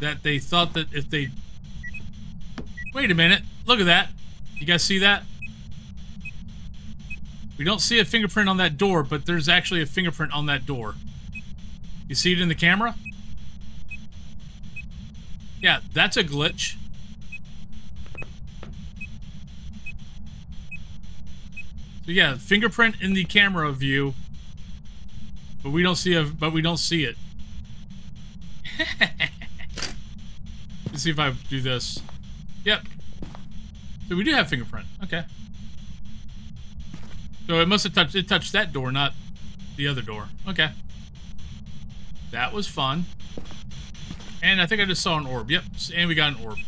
that they thought that if they... Wait a minute. Look at that. You guys see that? We don't see a fingerprint on that door, but there's actually a fingerprint on that door. You see it in the camera? Yeah, that's a glitch. So yeah, fingerprint in the camera view, but we don't see a but we don't see it. Let's see if I do this. Yep. So we do have fingerprint. Okay. So it must have touched it touched that door, not the other door. Okay. That was fun. And I think I just saw an orb. Yep, and we got an orb.